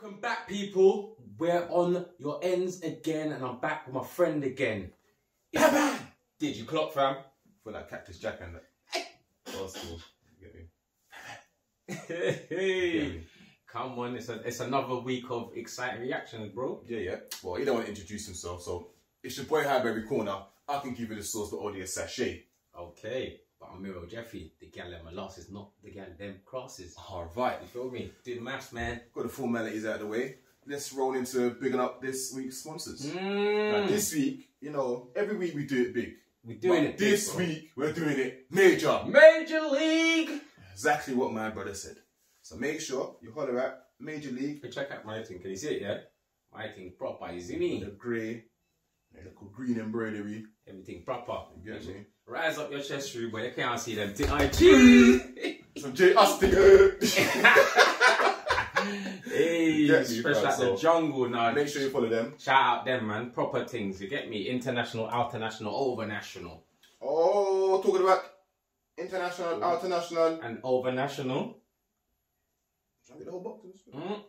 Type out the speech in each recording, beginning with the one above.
Welcome back, people. We're on your ends again, and I'm back with my friend again. It's- Did you clock, fam? For that Cactus Jack and that. Old school. You hey, come on! It's a, it's another week of exciting reactions, bro. Yeah, yeah. Well, he don't want to introduce himself, so it's your boy Highberry Corner. I can give you the sauce, the audience sachet. Okay, but I'm Mero Jefe. The gal them molasses, not the gal them crosses. All right. You feel me? Do the maths, man. Got the formalities out of the way. Let's roll into bigging up this week's sponsors. Now, Mm. this week, you know, every week we do it big. We're doing But it this big, week, we're doing it major. Major League. Exactly what my brother said. So make sure you holler at Major League, Hey, check out my thing. Can you see it? Yeah, my thing proper. You see the me? grey, the little green embroidery. Everything proper. You get me? Rise up your chest, through, but you can't see them. IG. Some J Austin. hey, me, fresh like so- the jungle now. Make sure you follow them. Shout out them, man. Proper things. You get me? International, international, overnational, Oh, talking about international, international. and overnational. Try to get the whole box. Mm.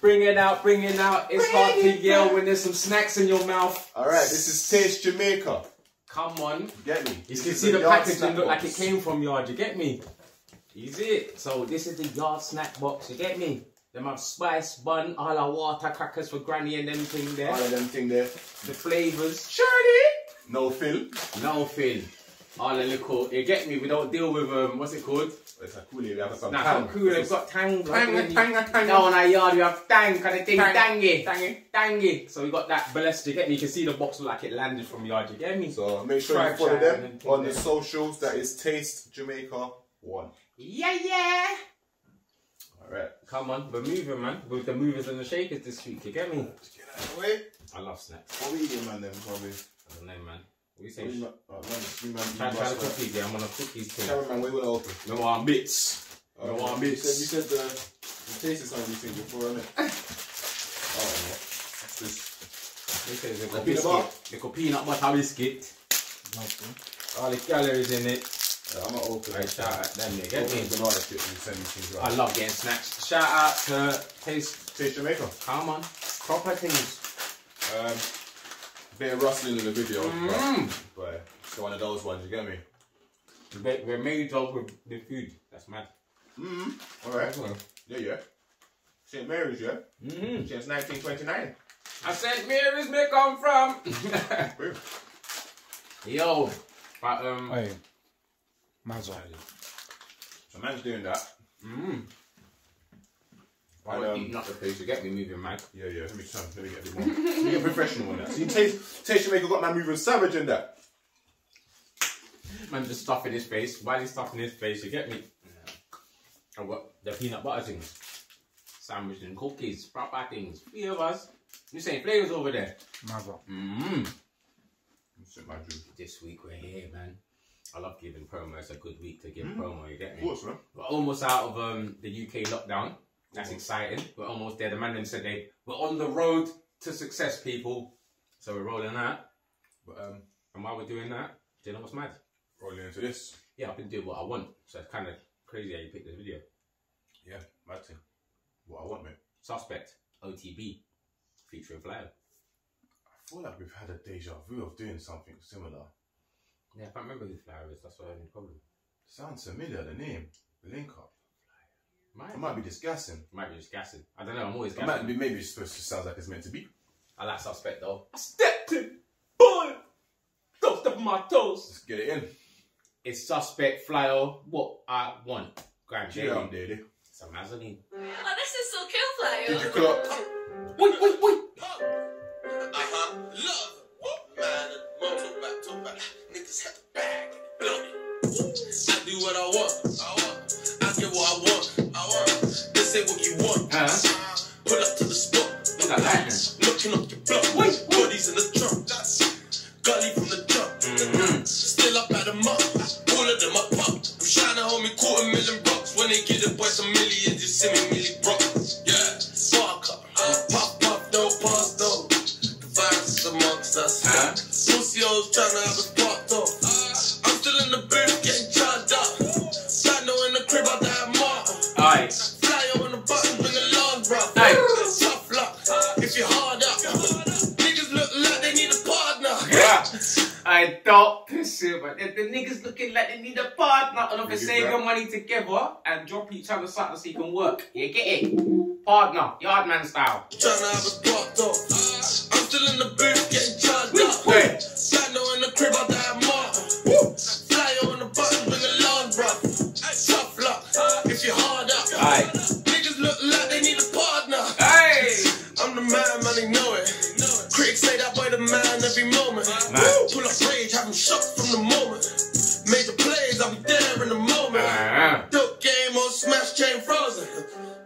Bring it out, bring it out. It's hard to yell when there's some snacks in your mouth. All right, this is Taste Jamaica. Come on. Get me? You This can see the packaging look like it came from yard, you get me? Easy it. So this is the yard snack box, you get me? Them have spice, bun, all our water crackers for granny and them thing there. All of them thing there. The flavours. Shirley. No fill. No fill. All the little you get me, we don't deal with um what's it called? It's a coolie. We have some Nah, tang. not cool, they've got tang. like, Tang, tang, tang. Down our yard, we have tang kind of thing, tangy, tangy, tangy. So we got that blessed, you get me? You can see the box look like it landed from yard, you get me? So make sure Try you follow them and on the socials. That is Taste Jamaica One. Yeah, yeah. All right. Come on, we're moving, man. With the movers and the shakers this week, you get me? Let's get out of the way. I love snacks. What are we eating, man? Them probably. I don't know, man. What you What say? you ma- oh, man, you man, you Try, try the must- cookies, yeah. I'm on a cookies thing. Cameraman, where you wanna open? No more bits. Oh, No more you bits. said you said the you tasted some of these things before, innit? oh, no. What's this? This is a Peanut little biscuit. butter? Little peanut butter biscuit. All the calories in it. Yeah, I'm gonna open Right, shout out them, you get me? the banana chips and send me things I love getting snacks. Shout out to Taste. Taste Jamaica. Come on. Proper things. Um, bit of rustling in the video, Mm. but, but it's one of those ones. You get me? We're we're made up with the food. That's mad. Mm-hmm. All right. Yeah, yeah. St Mary's, yeah. Mm-hmm. Since 1929. I St. Mary's may come from. Boom. Yo, but um, Hey, man's on. So man's doing that. mm. And, I'm um, eating up the place to get me moving, man. Yeah, yeah. Let me turn. Let me get a bit more. Let me get professional on that. See, Taste Taste Jamaica got my moving savage in that. Man, just stuffing his face. While he's stuffing his face, you get me. I've got the peanut butter things, sandwich and cookies, proper things. Three of us. You saying flavors over there? Man's on. Mmm. Sip my juice. This week we're here, man. I love giving promo. It's a good week to give Mm. promo. You get me? Of course, man. We're almost out of um, the UK lockdown. That's exciting. We're almost there. The man then said they we're on the road to success, people. So we're rolling out. But um, And while we're doing that, do you know what's mad? rolling into this. Yeah, I've been doing what I want. So it's kind of crazy how you picked this video. Yeah, mad thing. What I want, mate. Suspect, OTB, featuring Flyo. I feel like we've had a deja vu of doing something similar. Yeah, I can't remember who Flyo is. That's why I have a problem. Sounds familiar, the name. The link up. Might, I might be disgusting. guessing. might be disgusting. I don't know. I'm always It gassing. might be maybe it's supposed to sound like it's meant to be. I like Suspect though. I stepped in, boy. Don't step on my toes. Let's get it in. It's Suspect, Flyo, what I want. Grand Yeah, I'm Jerry. daddy. It's a mezzanine. Oh, this is so cool, Flyo. Did you clock? Wait, wait, wait. Uh-huh. Love. Whoop, man. Motor back, top back. Niggas have to bag. Blow me. I do what I want. I want. Uh-huh. Pull up to the spot. Look at lightning. Looking up but the, the niggas looking like they need a partner and if Niggas save your right. money together and drop each other something so you can work. You get it? Partner, yardman style. Tryna have a spark though. I'm still in the booth say every moment. Woo! Pull up rage, have him shocked from the moment. Major plays, I'll be there in the moment. Uh, Dope game on smash chain frozen.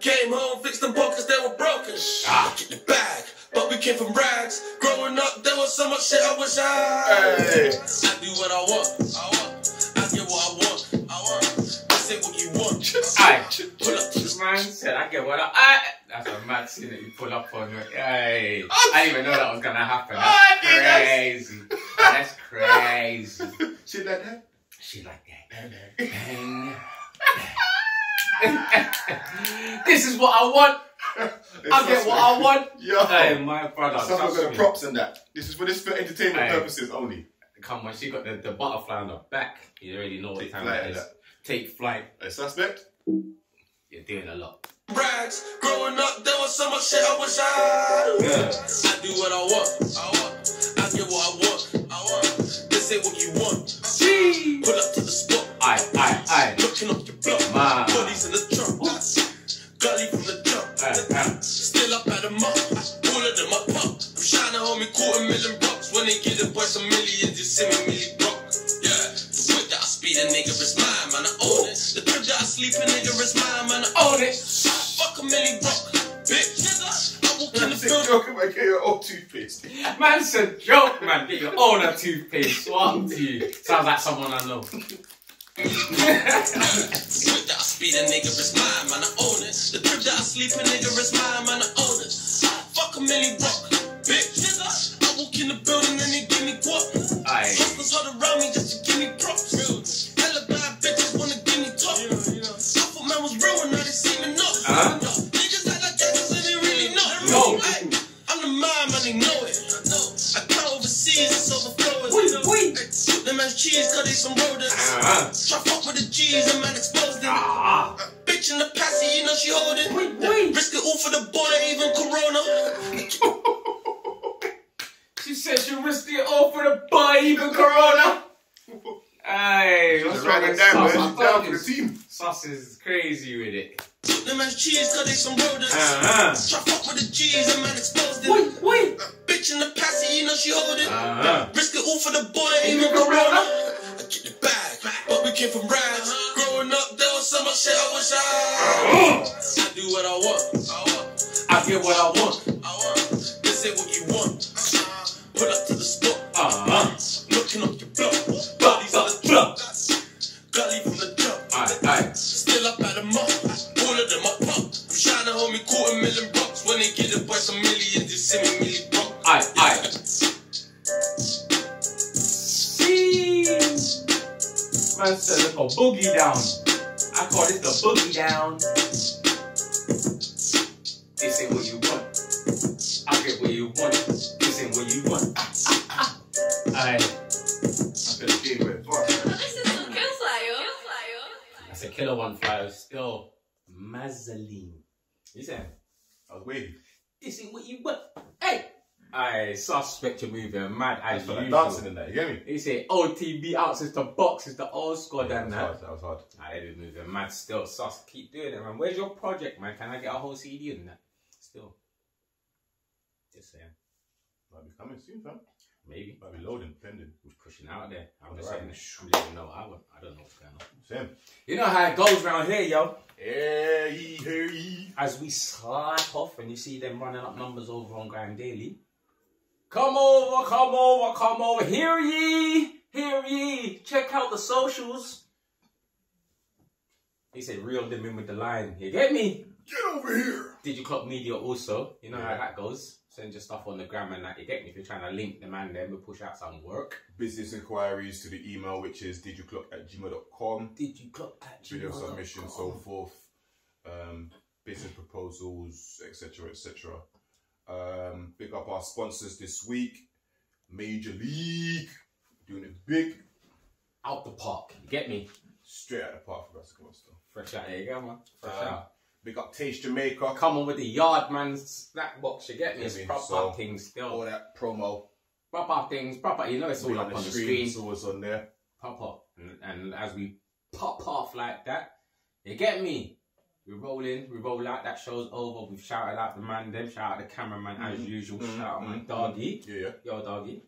Came home, fixed them pockets, they were broken. Ah. Get the bag, but we came from rags. Growing up, there was so much shit I wish I. Hey. I do what I want. I want. I get what I want. I want. This ain't what you want. Aye. Pull up this man said, I get what I. I that's a mad scene that you pull up on me. Hey. I didn't even know that was gonna happen. That's crazy. That's crazy. she like that. She like that. Bang. bang. this is what I want. I get what I want. Yo. Hey, my brother. Someone's got the props and that. This is for this for entertainment Aye. purposes only. Come on, she got the, the butterfly on the back. You already know what Take time it is. that. Take flight. A suspect? You're doing a lot. rags. Growing up, there was so much shit I wish I. Yeah. I do what I want. I want. I get what I want. I want. Fuck a milli buck. Bitch. I walk in the Sick building. joke about getting your old toothpaste. Man said joke, man. Get your own a toothpaste. What to you? Sounds like someone I know. Whip that I speed a nigga is mine, man. I own it. The crib that I sleep a nigga is mine, man. I own it. Fuck a milli buck. Bitch. I walk in the building and they give me guap. Aye. Hustlers huddle around the G's and man exposed them. Ah. Bitch in the passy, you know she holding. Wee, wee. Risk it all for the boy, even Corona. She said she risked it all for the boy, even Corona. Hey, what's Just wrong it with down, man. I She's down for the team. Sus is crazy with it. Them man's cheese, cause they some rodents. Uh-huh. Try fuck with the G's and man exposed them. Wait, wait. Bitch in the passy, you know she holding. Uh-huh. Risk it all for the boy, even Corona. Came from rags. Growing up, there was so much shit I wish I. I do what I want. I get what I want. Down. This ain't what you want. I get what you want. This ain't what you want. Ah, ah, ah. Aye. I could have gave it. Fuck. This is some kill Flyo. That's a killer one Flyo still. Mazzoline. You said, I was waiting. this ain't what you want. Hey! I suspect you're moving mad as felt like usual. dancing in that. You get me? He said oh, OTB out since the box is the old squad that and that. That was hard. I did moving mad still. Sus, keep doing it, man. Where's your project, man? Can I get a whole CD in that? Still. Just saying. Might be coming soon, fam. Maybe. Might be loading, pending. Who's pushing out there? I'm just Right. saying. it. I know. I, won't- I don't know what's going on. Same. You know how it goes around here, yo. Hey, hey. As we slack off and you see them running up numbers over on GRM Daily. Come over, come over, come over. Hear ye, hear ye. Check out the socials. He said, reel them in with the line. You get me? Get over here. Did you clock media also? You know how that goes. Send your stuff on the gram and that. You get me? If you're trying to link the man, then we push out some work. Business inquiries to the email, which is didyouclock at gmail.com. Did you clock that? Video submission, so forth. Um, business proposals, etc., etc. Um, big up our sponsors this week. Major League doing it big, Out the park. You get me? straight out the park for basketball stuff. Fresh out. There you go, man. Fresh Um, out. Big up Taste Jamaica. Come on with the yard man snack box. You get me? It's proper So, things All that promo. Proper things. Proper. You know it's all Be up on the screen. It's always on there. pop up. And, and as we pop off like that, you get me? We roll in, we roll out, that show's over. We've shouted out the man, them shout out the cameraman as usual. Mhm, Shout out my mhm, doggy. Yeah, yeah. Yo, doggy.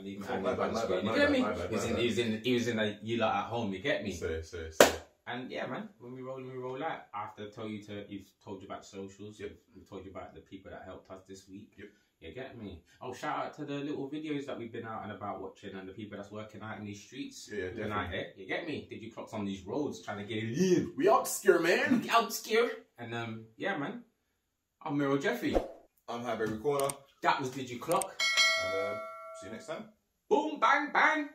Leave Oh, my my the my You get me? He was in, he was in, he was in a you lot at home. You get me? Say, say, say. And yeah, man, when we roll in, we roll out. After I told you to, you've told you about socials. Yep. We've told you about the people that helped us this week. Yep. You get me? Oh, shout out to the little videos that we've been out and about watching, and the people that's working out in these streets. Yeah, We've been out definitely. You get me? Did you clocks on these roads trying to get it in? We obscure, man. Out scared. And um, yeah, man. I'm Mero Jefe. I'm Highberry Corner. That was Did You Clock? And uh, see you next time. Boom, bang, bang.